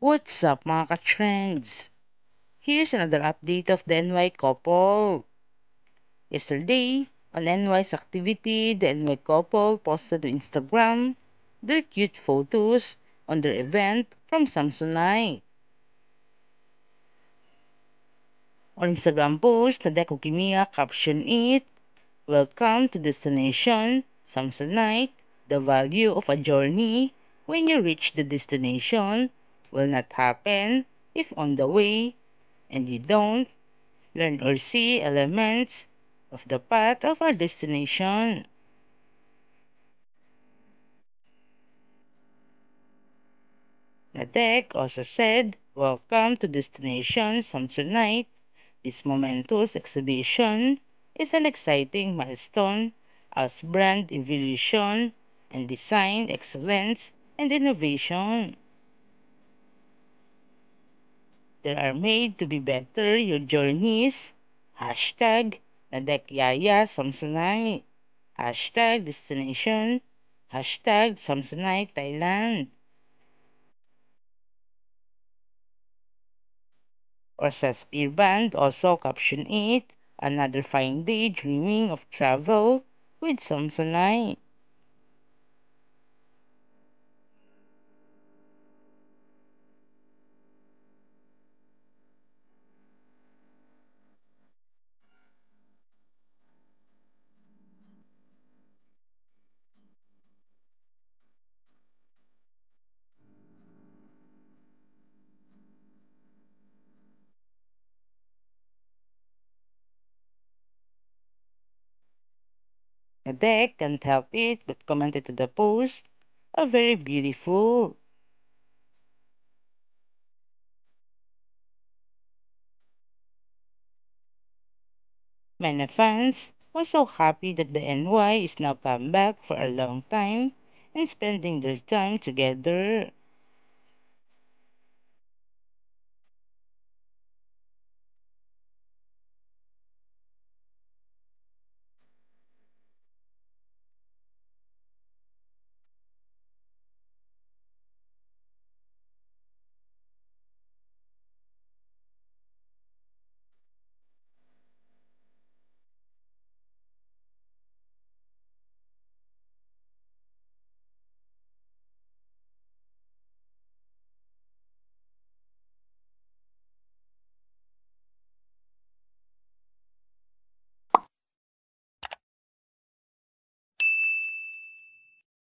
What's up mga ka-trends? Here's another update of the NY couple. Yesterday, on NY's activity, the NY couple posted on Instagram their cute photos on their event from Samsonite. On Instagram post, Nadeko Kimiya caption it, Welcome to destination, Samsonite. The value of a journey when you reach the destination will not happen if on the way and you don't learn or see elements of the path of our destination. The deck also said, Welcome to Destination Samsonite. This momentous exhibition is an exciting milestone as brand evolution and design excellence and innovation. They are made to be better your journeys. Hashtag NadechYaya Samsonite. Hashtag Destination. Hashtag Thailand. Urassaya Sperbund also caption it, Another fine day dreaming of travel with Samsonite. Deck can't help it but commented to the post, a very beautiful. Many fans were so happy that the NY is now come back for a long time and spending their time together.